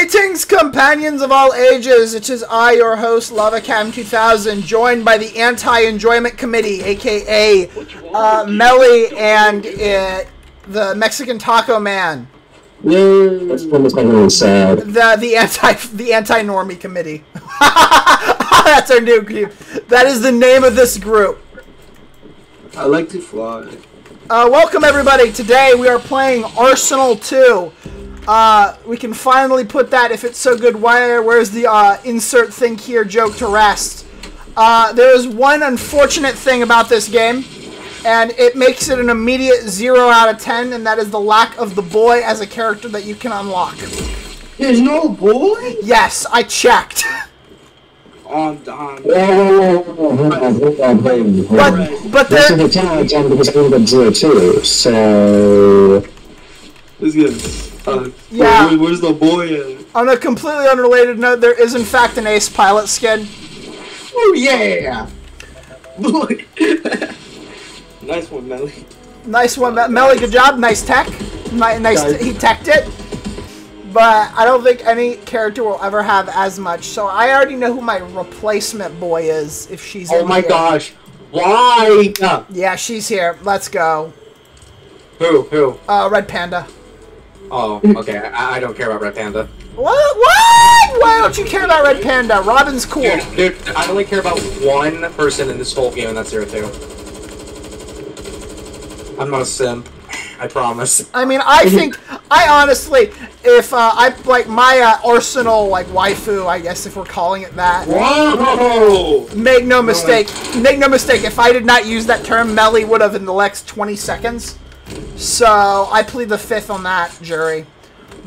Greetings, companions of all ages. It is I, your host, LavaCam2000, joined by the Anti-Enjoyment Committee, aka uh, Melly and uh, the Mexican Taco Man. That's almost like really sad. The the anti the anti normie committee. That's our new group. That is the name of this group. I like to fly. Uh, welcome everybody. Today we are playing Arsenal 2. Uh, we can finally put that if it's so good. Where where's the uh, insert thing here joke to rest? Uh, there is one unfortunate thing about this game, and it makes it an immediate zero out of ten, and that is the lack of the boy as a character that you can unlock. There's no boy? Yes, I checked. Oh, I'm done. But but This is there the challenge and because I'm gonna do it too, so This is uh, Yeah. where- where's the boy at? on a completely unrelated note, there is in fact an Ace Pilot skin. Oh, yeah! Boy! nice one, Melly. Nice one, Me- Melly. Good job. Nice tech. Ni- Nice. Guys. he teched it. But I don't think any character will ever have as much. So I already know who my replacement boy is if she's. Oh in my here. gosh. Why? Yeah, she's here. Let's go. Who? Who? Uh, Red Panda. Oh, okay. I, I don't care about Red Panda. What? What? Why don't you care about Red Panda? Robin's cool. Dude, dude, I only care about one person in this whole game, and that's Zero Two. I'm not a simp. I promise. I mean, I think I honestly, if uh, I like my uh, Arsenal like waifu, I guess if we're calling it that. Whoa! Make no mistake. Make no mistake. If I did not use that term, Melly would have in the next 20 seconds. So I plead the fifth on that, jury.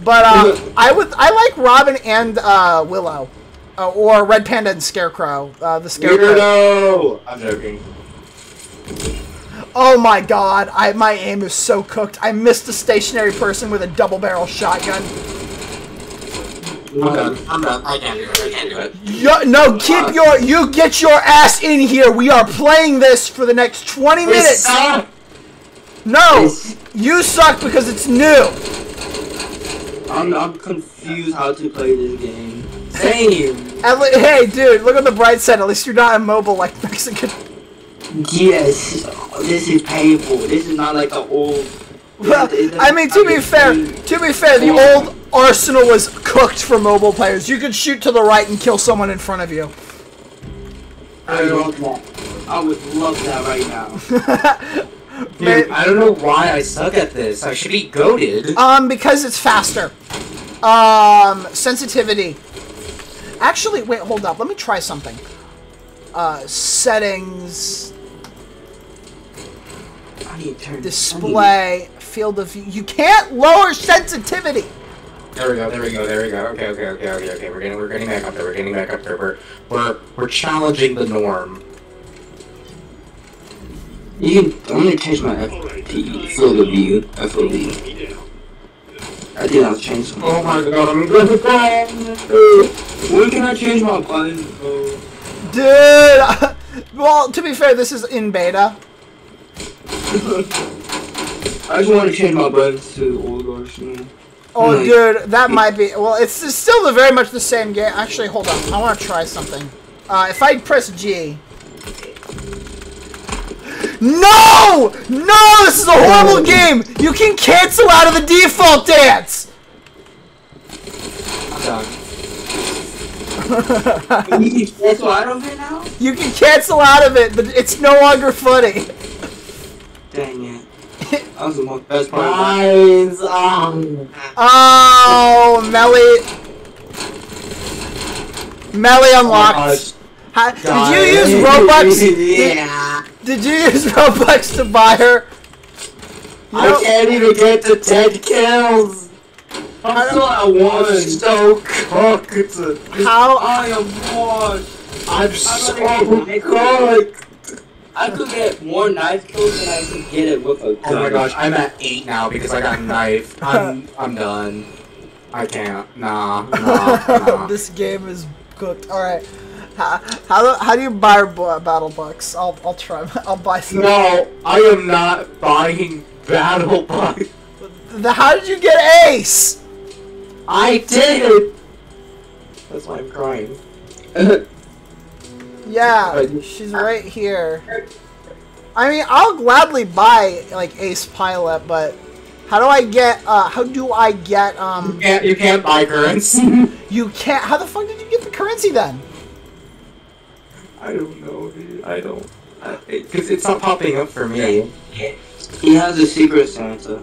But uh, I would. I like Robin and uh, Willow, uh, or Red Panda and Scarecrow. Uh, the Scarecrow. Weirdo! I'm joking. Oh my God! I my aim is so cooked. I missed a stationary person with a double barrel shotgun. I'm done. I'm done. I can't do it. I can't do it. Yo, no, keep your. You get your ass in here. We are playing this for the next 20 minutes. Ah! No, you suck because it's new. I'm, I'm confused how to play this game. Same. At le- hey, dude, look on the bright side. At least you're not immobile like Mexican. Yes, this is painful. This is not like the old. Well, I mean, to be fair, to be fair, the old Arsenal was cooked for mobile players. You could shoot to the right and kill someone in front of you. I love that. I would love that right now. Dude, I don't know why I suck at this. I should be goaded. Um, because it's faster. Um, sensitivity. Actually, wait, hold up. Let me try something. Uh, settings, I need to turn display, field of view. You can't lower sensitivity. There we go. There we go. There we go. Okay. Okay. Okay. Okay. Okay. We're getting. We're getting back up there. We're getting back up there. We're we're we're challenging the norm. You can. I'm gonna change my FP. Field of view. FOV. I think I'll change some. Oh my god! I'm gonna When can I change my button? Oh. Dude! well, to be fair, this is in beta. I just want to change my buttons to old Arsenal. Oh, Hmm. dude, that might be. Well, it's, it's still the very much the same game. Actually, hold on. I want to try something. Uh, if I press G. No! No! This is a horrible game! You can cancel out of the default dance! That's what I don't fit now? You can cancel out of it, but it's no longer funny. Dang it. That was the most best part. Guys, um, Oh, Melly. Melly unlocked. Ha- did you use Robux? Did, yeah. Did you use Robux to buy her? You know- I can't even get to ten kills. I'm still at one. I'm so cooked. how I am one. I'm so cooked. I could get more knife kills than I could get it with a gun. Oh my gosh, I'm at eight now because I got knife. I'm I'm done. I can't. Nah, nah, nah. this game is cooked. All right. How, how, do- how do you buy bu- battle bucks? I'll I'll try. I'll buy some. No, I am not buying battle bucks. The, how did you get Ace? I did. That's why I'm crying. Yeah, she's right here. I mean, I'll gladly buy like Ace Pilot, but how do I get? Uh, how do I get? Um, You can't, you can't buy currency. you can't. How the fuck did you get the currency then? I don't know, dude. I don't. Because it's not popping up for me. He has a secret Santa.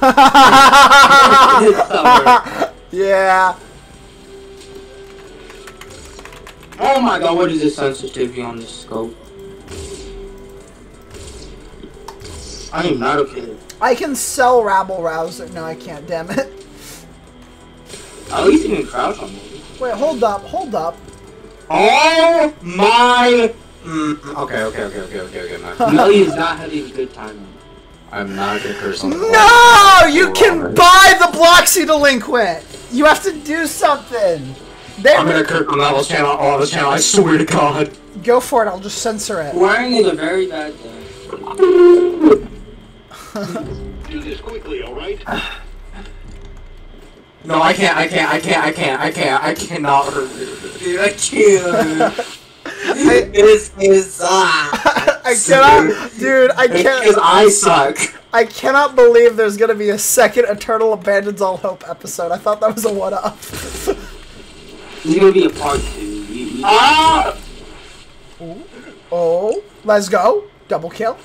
yeah. Oh my god, what is the sensitivity on this scope? I am not okay. I can sell rabble rouser. No, I can't. Damn it. At least you can crouch on me. Wait, hold up, hold up. Oh my! Mm, okay, okay, okay, okay, okay, okay. I'm not, Melly is not having a good time. I'm not gonna curse on No, you can buy the Bloxy delinquent. You have to do something. They I'm gonna curse on Lava's channel, all of his channel, I swear to God. go for it. I'll just censor it. Wearing is a very bad thing. Do this quickly, all right? No, I can't, I can't, I can't, I can't, I can't, I cannot hurt. Dude, I can't. this is ah. I cannot, dude. I Because can't. I suck. I cannot believe there's gonna be a second Eternal Abandons All Hope episode. I thought that was a one-off. There's gonna be a part two. Ah! oh, let's go. Double kill.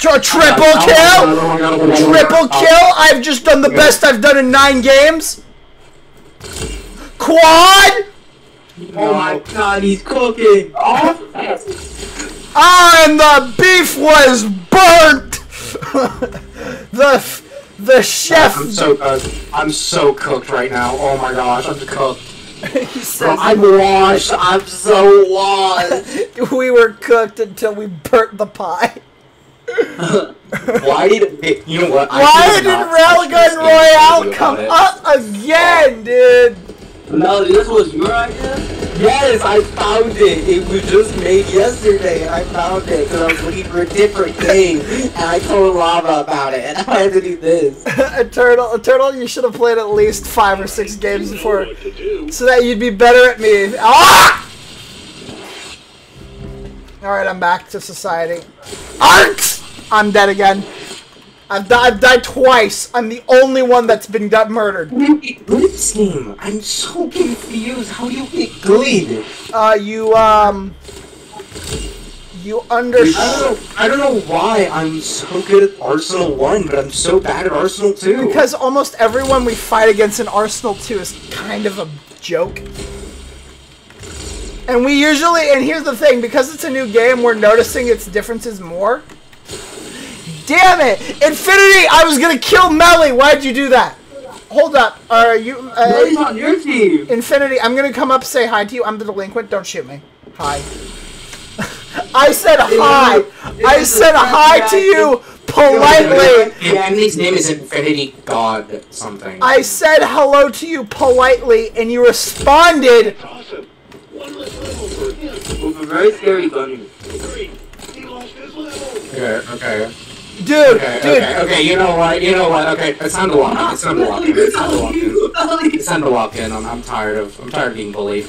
Tri- triple kill. my God, my God, my Triple kill. I've just done the best I've done in nine games. Quad. Oh my god, he's cooking! Oh, Ah, and the beef was burnt. the the chef. I'm so cooked. I'm so cooked right now. Oh my gosh, I'm cooked. Bro, I'm washed. I'm so washed. we were cooked until we burnt the pie. Why did it, you know what? I Why did did not touch this Railgun game Royale come up again, dude? No, this was your idea? Yes, I found it. It was just made yesterday, and I found it because I was looking for a different thing, and I told Lava about it, and I had to do this. Eternal, Eternal, you should have played at least five or six games before, What to do? so that you'd be better at me. Ah! All right, I'm back to society. Art! I'm dead again. I've, di- I've died twice. I'm the only one that's been got murdered. Game, I'm so confused. How do you get good? Uh, you um, you understand? I don't know. I don't know why I'm so good at Arsenal One, but I'm so bad at Arsenal Two. Because almost everyone we fight against in Arsenal 2 is kind of a joke. And we usually, and here's the thing, because it's a new game, we're noticing its differences more. Damn it! Infinity! I was gonna kill Melly! Why'd you do that? Hold up. Are you. Melly's Uh, on your team! Infinity, I'm gonna come up say hi to you. I'm the delinquent. Don't shoot me. Hi. I said hi! I said hi to you politely! Yeah, and his name is Infinity God something. I said hello to you politely, and you responded. That's awesome. One less level. With a very scary gun. Great. He lost his level. Okay, okay, Dude, okay, dude, okay, okay. You know what? You know what? Okay, it's time to walk in. It's time to walk in. It's time to walk in. It's time to walk in. I'm, I'm tired of. I'm tired of being bullied.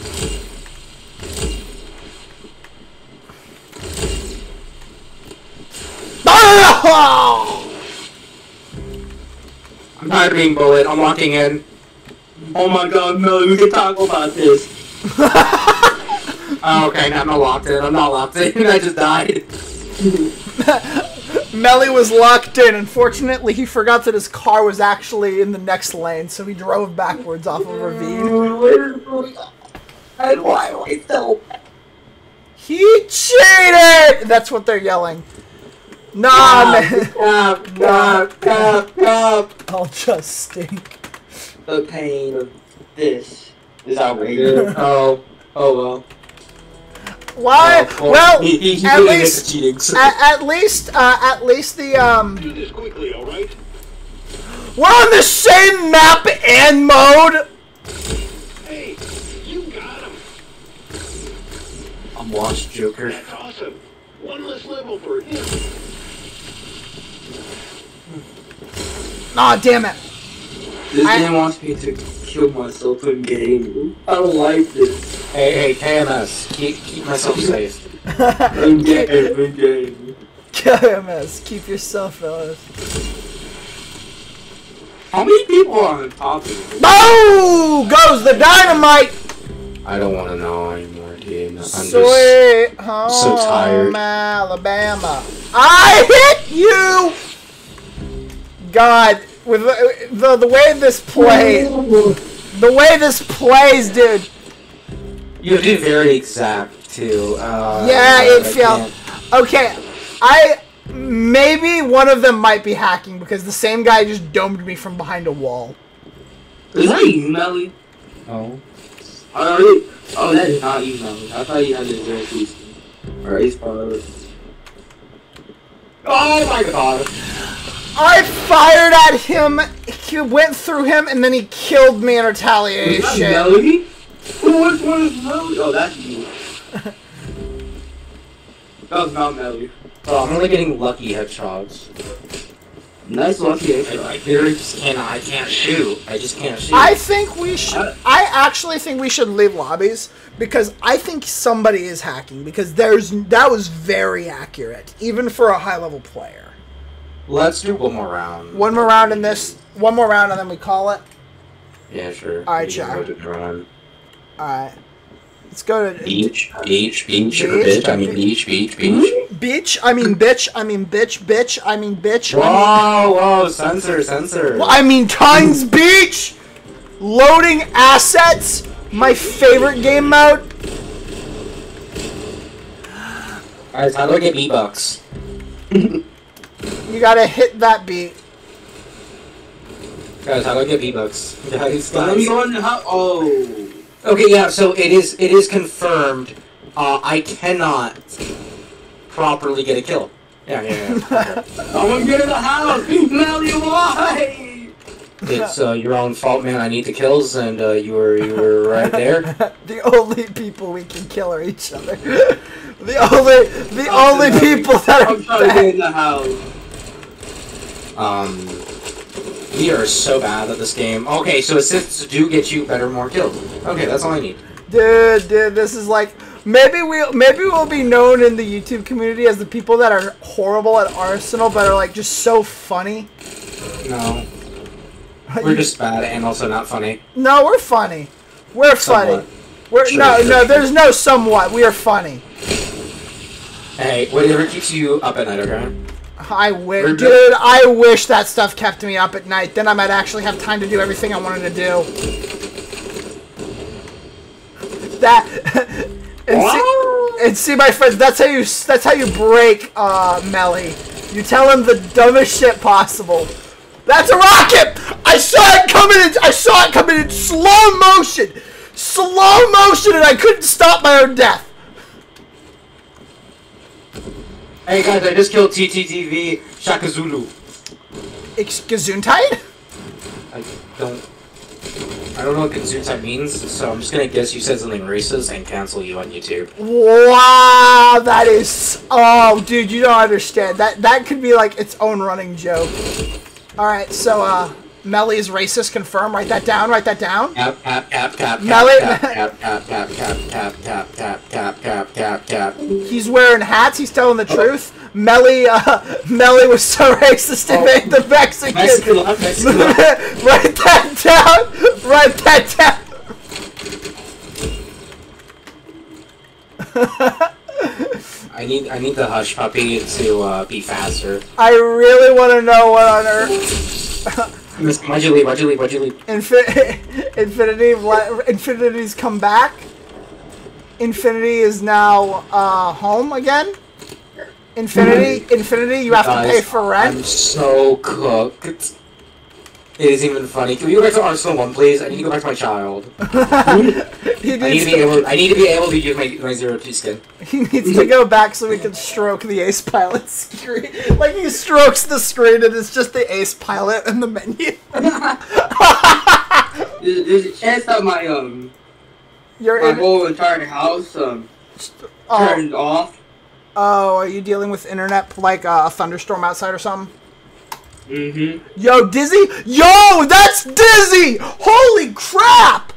Ah! I'm tired of being bullied. I'm walking in. Oh my god, Melly, we can talk about this. Oh, okay, now I'm not locked in. I'm not locked in. I just died. Melly was locked in. Unfortunately, he forgot that his car was actually in the next lane, so he drove backwards off a ravine. And why am I still? He cheated! That's what they're yelling. Nah, man. Stop, stop, stop, stop. I'll just stink. The pain of this is outrageous. oh, oh well. Why? Oh, well, he, he, he at least, cheating. so- at, at least, uh, at least the um, Do this quickly, all right? we're on the same map and mode. Hey, you got him. I'm lost, Joker. That's awesome. One less level for him. Aw, damn it. This I- game wants me to kill myself in game. I don't like this. Hey, hey, KMS, keep keep myself safe. In game, in game. KMS, keep yourself, fellas. How many people are on top of you? Boom! Goes the dynamite! I don't want to know anymore, dude. I'm just. Sweet home so tired. Alabama. I hit you! God, with the, the, the way this plays, the way this plays, dude. You have to be very exact too. Uh, Yeah, it I felt- Okay, I maybe one of them might be hacking because the same guy just domed me from behind a wall. Is that you, Melly? Oh. Oh, really? oh, that is not you, Melly. I thought you had a very piece. Or ace power. Oh my god. I fired at him, he went through him, and then he killed me in Is that retaliation. Melody? Who which one is Melody? Oh, that's you. that was not Melody. Oh, I'm only getting lucky hedgehogs. Nice lucky I, I extra. literally just can't. I can't shoot. I just can't shoot. I think we should. Uh, I actually think we should leave lobbies because I think somebody is hacking because there's that was very accurate even for a high level player. Let's do one more round. One more round in this. One more round and then we call it. Yeah, sure. Alright, We can Jack. go to. All right. Let's go to Beach, beach, beach, Beach? bitch. I mean beach, beach, hmm? beach. beach. I mean bitch. I mean bitch. Bitch. I mean bitch. I mean, Whoa, whoa, censor, censor. Well, I mean tons beach. Loading assets. My favorite game mode. Alright, how do I get V-Bucks? You gotta hit that beat. Guys, how do I get V-Bucks? Guys, Let me guys. go in the house. Oh. Okay, yeah, so it is it is confirmed. Uh, I cannot properly get a kill. Yeah, yeah, yeah. I'm gonna get in the house. Melly, why? it's uh, your own fault, man. I need the kills, and uh, you were you were right there. The only people we can kill are each other. The only, the only people that are I'm trying to get bad. in the house. Um, we are so bad at this game. Okay, so assists do get you better, more kills. Okay, that's all I need. Dude, dude, this is like maybe we maybe we'll be known in the YouTube community as the people that are horrible at Arsenal, but are like just so funny. No, we're just bad and also not funny. No, we're funny. We're funny. We're Sure, no, sure, no. There's no somewhat. We are funny. Hey, whatever keeps you up at night, okay? I wish, We're dude. I wish that stuff kept me up at night. Then I might actually have time to do everything I wanted to do. That and see, and see, my friends. That's how you. That's how you break uh, Melly. You tell him the dumbest shit possible. That's a rocket! I saw it coming. In, I saw it coming in slow motion, slow motion, and I couldn't stop my own death. Hey guys, I just killed TTTV Shaka Zulu. Gesundheit? I don't. I don't know what Gesundheit means, so I'm just gonna guess you said something racist and cancel you on YouTube. Wow, that is oh, dude, you don't understand. That that could be like its own running joke. All right, so uh, Melly is racist. Confirm. Write that down. Write that down. Cap, cap, cap, cap, Melly- cap, cap, cap, cap, cap, cap, cap, cap, cap, cap. He's wearing hats. He's telling the truth. Melly, uh, Melly was so racist he Oh. made the Mexican. Mexican love, Mexican love. Write that down. Write that down. I need, I need the hush puppy to uh, be faster. I really want to know what on earth. Why'd you leave? Why'd you leave? Why'd you leave? Infi- Infinity, Infinity's come back. Infinity is now uh, home again. Infinity, Infinity, you have to pay Guys, for I'm rent. so cooked. It is even funny. Can we go back to Arsenal One, please? I need to go back to my child. He I need needs, to be able. I need to be able to use my, my zero two skin. he needs to go back so we can stroke the Ace Pilot screen. Like he strokes the screen and it's just the Ace Pilot and the menu. There's, there's a chance that my um You're my in. whole entire house um Oh, turned off. oh, are you dealing with internet like uh, a thunderstorm outside or something? Mm-hmm. Yo, Dizzy. Yo, that's Dizzy. Holy crap.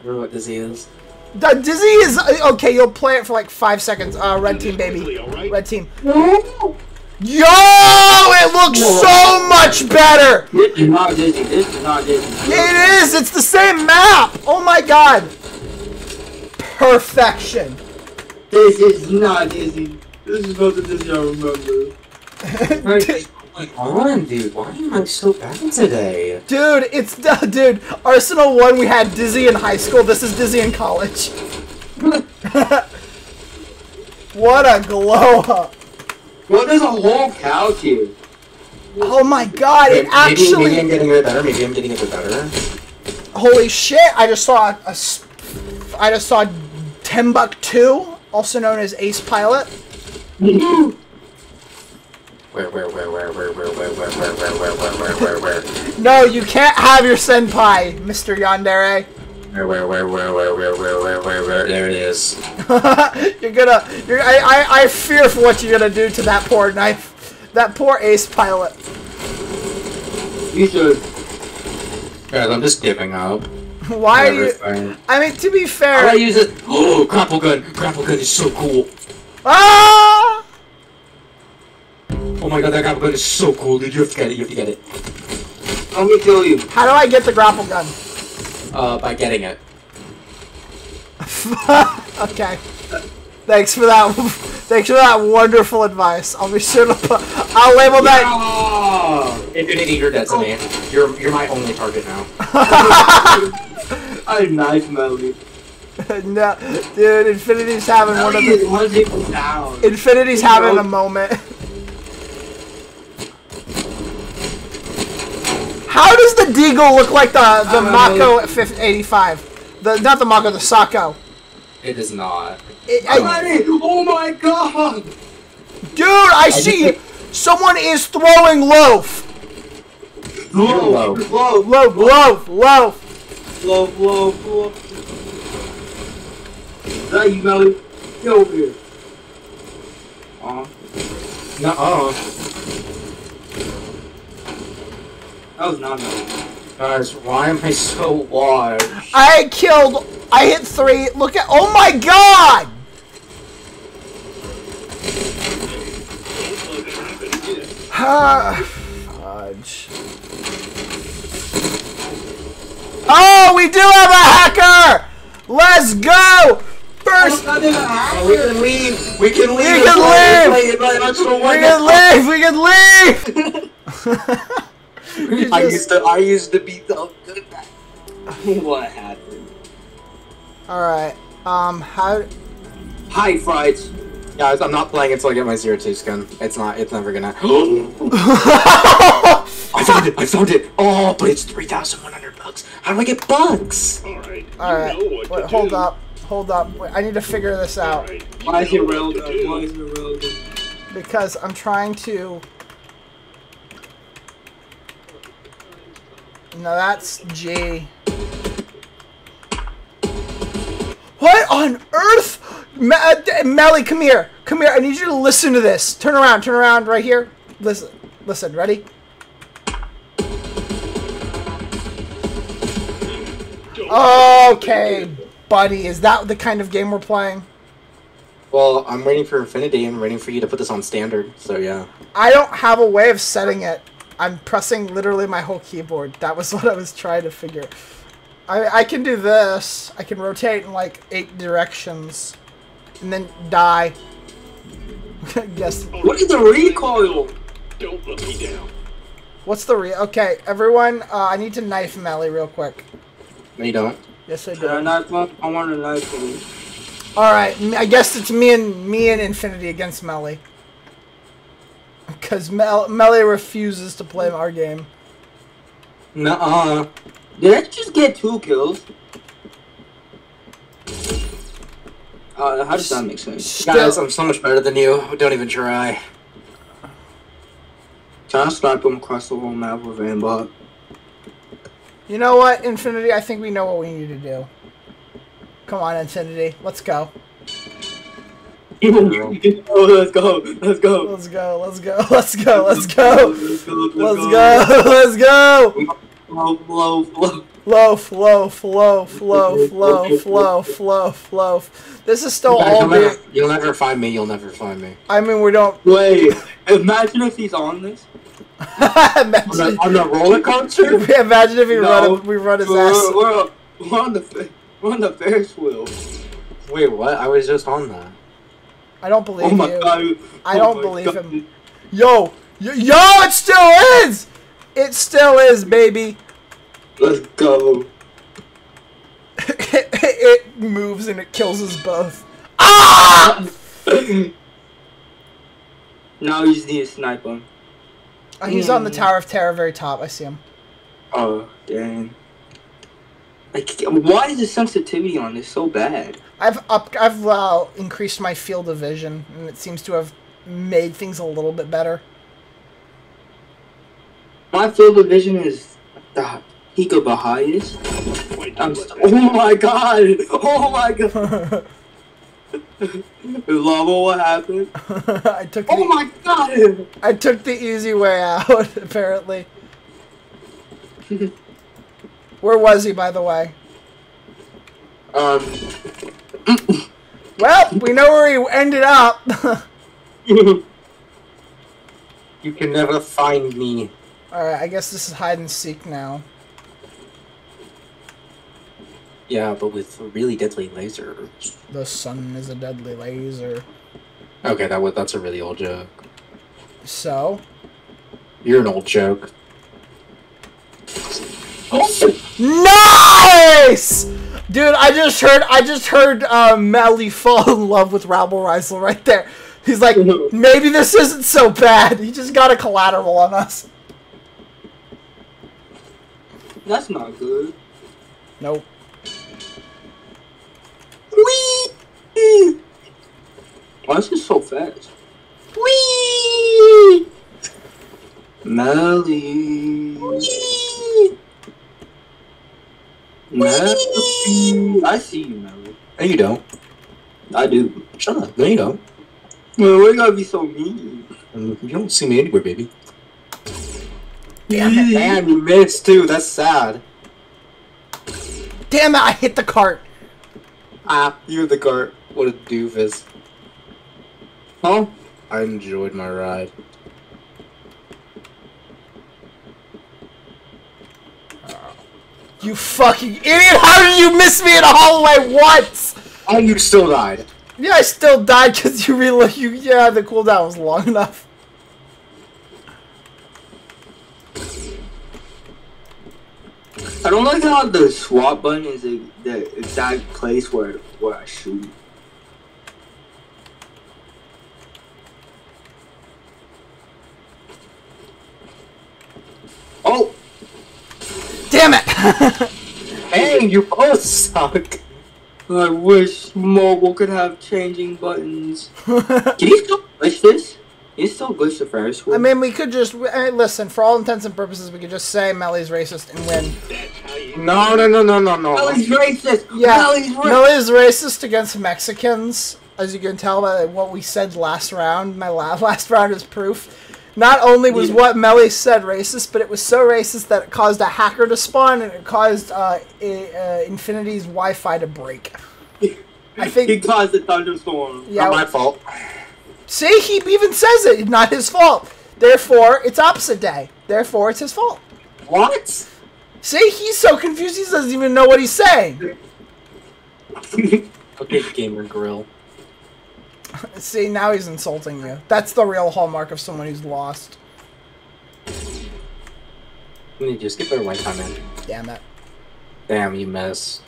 I don't know what Dizzy is. The Dizzy is uh, okay. You'll play it for like five seconds. Uh, red team, baby. Red team. Yo, it looks so much better. This is not Disney. This is not Disney. It is. It's the same map. Oh my god. Perfection. This is not Dizzy. This is not the Disney I remember. Going on, dude? Why am I so bad today? Dude, it's dude. Arsenal one. We had Dizzy in high school. This is Dizzy in college. what a glow up. Well, there's a whole couch here. Oh my god! It Maybe, maybe I'm getting a bit better. Maybe I'm getting a bit better. Holy shit! I just saw a. I just saw Timbuktu, also known as Ace Pilot. Where, where, where, where, where, where, where, where, where, where, where, where, where, where, where? No, you can't have your senpai, Mr. Yandere. Where, where, where, where, where, where, where, where, where, where, there it is. you're gonna. You're, I, I, I fear for what you're gonna do to that poor knife. That poor Ace Pilot. You should. Guys, I'm just giving up. Why are you? I mean, to be How do fair. I use it? Oh, grapple gun! Grapple gun is so cool! Ah! Oh my god, that grapple gun is so cool, dude. You have to get it, you have to get it. Let me kill you. How do I get the grapple gun? Uh, by getting it. okay. Thanks for that. Thanks for that wonderful advice. I'll be sure to put. I'll label that. Infinity, you're dead to me. You're, you're my only target now. I knife Melly. no, dude. Infinity's having one of Melly is the. one people down. Infinity's having a moment. How does the Deagle look like the the Uh, Mako 85? The not the Mako, the Sako. It is not. It- I- Melly, oh my god! dude, I see someone is throwing loaf. Low, low. low, Loaf, loaf, loaf. low, low, low. Is that you, Melly? Get over here. Aw, Nuh-uh. that was not Melly. Guys, why am I so washed? I killed. I hit three. Look at. Oh my god! Ah, fudge. Oh, we do have a hacker! Let's go! First, Not even a hacker. We can leave! We can leave! We can leave! Play it, but that's the we can leave. We can leave. I used to I used to be so good at that. What happened? All right. Um. How? Hi, Frieds. Guys, I'm not playing until I get my zero two skin. It's not it's never gonna I found it! I found it! Oh, but it's three thousand one hundred bucks. How do I get bucks? Alright. All right. You know what Wait, to hold do. up. Hold up. Wait, I need to figure this out Alright. You Why is it what to relevant? Why is it relevant? because I'm trying to. No, that's G. What on earth? Uh, Melly, come here. Come here. I need you to listen to this. Turn around. Turn around right here. Listen. Listen. Ready? Okay, buddy. Is that the kind of game we're playing? Well, I'm waiting for Infinity and waiting for you to put this on standard, so yeah. I don't have a way of setting it. I'm pressing literally my whole keyboard. That was what I was trying to figure. I I can do this. I can rotate in like eight directions, and then die. yes. What is the recoil? Don't let me down. What's the re? Okay, everyone. Uh, I need to knife Melly real quick. No, you don't. Yes, I Should I do. knife? I want to knife him. All right. m- I guess it's me and me and Infinity against Melly. Because Mel- Melly refuses to play our game. Nuh-uh. Did I just get two kills? Uh, how does that make sense? Guys, I'm so much better than you. Don't even try. Trying to snipe him across the whole map with aimbot. You know what, Infinity? I think we know what we need to do. Come on, Infinity. Let's go let's go, let's go. Let's go, let's go, let's go, let's go. Let's go, let's go. Loaf, loaf, loaf. Loaf, loaf, loaf, loaf, loaf, loaf. This is still all me. You'll never find me, you'll never find me. I mean, we don't. Wait, imagine if he's on this. imagine, on, the, roller coaster? imagine if we, run, we run his ass. We're, on the, we're on the Ferris wheel. Wait, what? I was just on that. I don't believe Oh you. god. I Oh don't my believe God. him. Yo, yo, yo, it still is. It still is, baby. Let's go. it, it moves and it kills us both. Ah! now you just need a sniper. Uh, He's on the Tower of Terror, very top. I see him. Oh, dang. Like, why is the sensitivity on this so bad? I've up, I've uh, increased my field of vision, and it seems to have made things a little bit better. My field of vision is the peak of the highest. Oh my god! Oh my god! Lava, what happened? I took Oh the, my god! I took the easy way out. Apparently. Where was he, by the way? Um, Well, we know where he ended up. you can never find me. Alright, I guess this is hide and seek now. Yeah, but with a really deadly lasers. The sun is a deadly laser. Okay, that was that's a really old joke. So, You're an old joke. Nice, dude. I just heard, I just heard uh, Melly fall in love with Rabble Rouser right there. He's like, maybe this isn't so bad. He just got a collateral on us. That's not good. Nope. Whee! Why is this so fast? Whee! Melly. Melly. I see you, Melly. No, you don't. I do. Shut up. No, you don't. Man, why you gotta be so mean? Um, You don't see me anywhere, baby. Damn it! Damn, you missed too. That's sad. Damn it! I hit the cart. Ah, you're the cart. What a doofus. Huh? I enjoyed my ride. You fucking idiot! How did you miss me in a hallway once? Oh, you still died. Yeah, I still died because you real you. Yeah, the cooldown was long enough. I don't like how the swap button is the, the exact place where where I shoot. Oh, Damn it! Hey, you both suck. I wish mobile could have changing buttons. Can you still glitch this? Can you still glitch the Ferris wheel? I mean, we could just I mean, listen. For all intents and purposes, we could just say Melly's racist and win. That's how you No, no, no, no, no, no. Melly's racist. Yeah, Melly's racist. Melly's racist against Mexicans, as you can tell by what we said last round. My last round is proof. Not only was Yeah. what Melly said racist, but it was so racist that it caused a hacker to spawn and it caused uh, I- uh, Infinity's Wi-Fi to break. I think he caused a thunderstorm. Yeah. Not my fault. See, he even says it. Not his fault. Therefore, it's opposite day. Therefore, it's his fault. What? See, he's so confused he doesn't even know what he's saying. Okay, gamer grill. See, now he's insulting you. That's the real hallmark of someone who's lost. You need to skip over my comment. Damn it. Damn, you miss.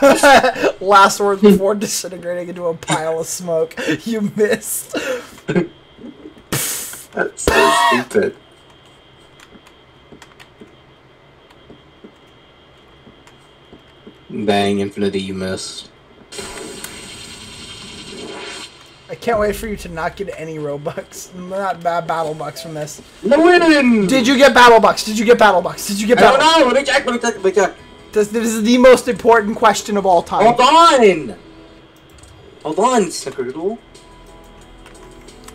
Last word before disintegrating into a pile of smoke. You missed. That's so stupid. Bang, Infinity, you missed. I can't wait for you to not get any Robux. Not bad battle bucks from this. No win! Did you get battle bucks? Did you get battle bucks? Did you get I don't battle? know! Let me check, let me check, let me check. This, this is the most important question of all time. Hold on! Hold on, Snickerdoodle.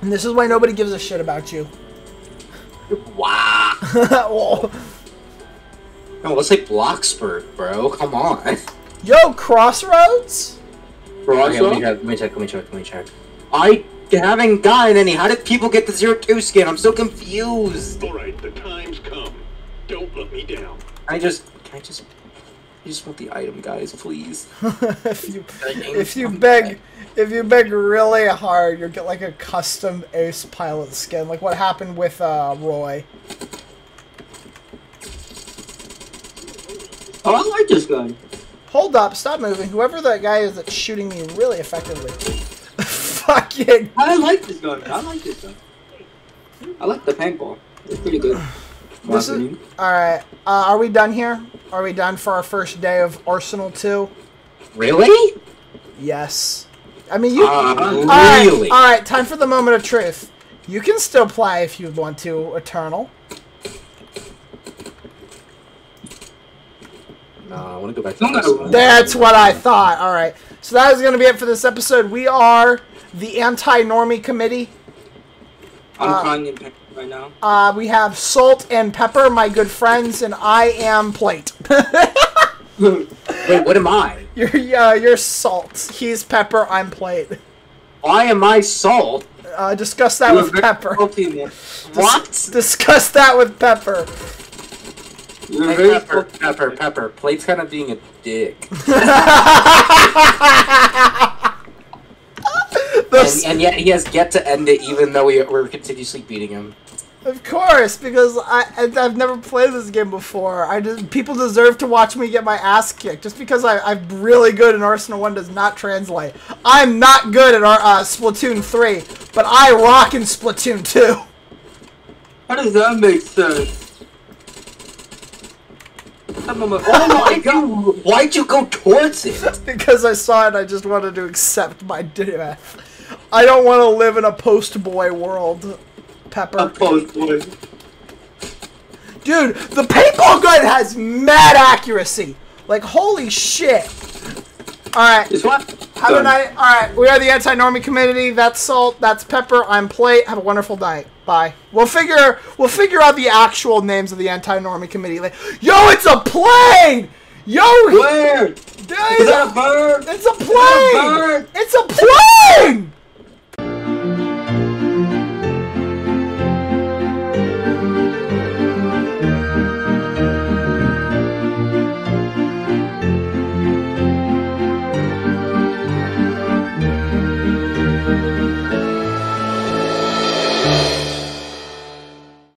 And this is why nobody gives a shit about you. Wow. Whoa. No, let's say Bloxburg, bro. Come on. Yo, Crossroads? Okay, let me check. Let me check. Let me check. Let me check. I haven't gotten any. How did people get the zero two skin? I'm so confused. All right, the time's come. Don't let me down. I just. Can I just. I just want the item, guys, please. if you if you beg if you beg really hard, you'll get like a custom Ace Pilot skin, like what happened with uh, Roy. Oh, I like this gun. Hold up, stop moving. Whoever that guy is that's shooting me really effectively. Fucking. I like this gun. I like this gun. I like the paintball. It's pretty good. My This is all right. Uh, are we done here? Are we done for our first day of Arsenal Two? Really? Yes. I mean, you. Uh, all right, really? all right. Time for the moment of truth. You can still play if you want to, Eternal. No, I want to go back to No, no, this. That's what I thought. All right. So that is going to be it for this episode. We are the Anti-Normie Committee. I'm uh, crying in pain right now. Uh, we have Salt and Pepper, my good friends, and I am Plate. Wait, what am I? you're uh, you're Salt. He's Pepper. I'm Plate. Why am I salt? Uh, discuss that You're with Pepper. salty, man. What? Discuss that with Pepper. You're Hey, very pepper, pepper, pepper. Plate's kind of being a dick. The- And, and yet he has yet to end it, even though we, we're continuously beating him. Of course, because I I- I've never played this game before. I just people deserve to watch me get my ass kicked. Just because I, I'm really good in Arsenal One does not translate. I'm not good at our uh, Splatoon Three, but I rock in Splatoon Two. How does that make sense? I'm on oh my god! Why'd you go towards it? because I saw it, I just wanted to accept my death. I don't want to live in a post boy world. Pepper. A post boy. Dude, the paintball gun has mad accuracy. Like, holy shit. Alright, have a night. Alright, we are the anti-normie community. That's Salt, that's Pepper, I'm Plate. Have a wonderful night. Bye. We'll figure we'll figure out the actual names of the anti-normie committee. Like, yo, it's a plane! Yo, Where? dude, Is that a bird? it's a plane! bird? It's a plane!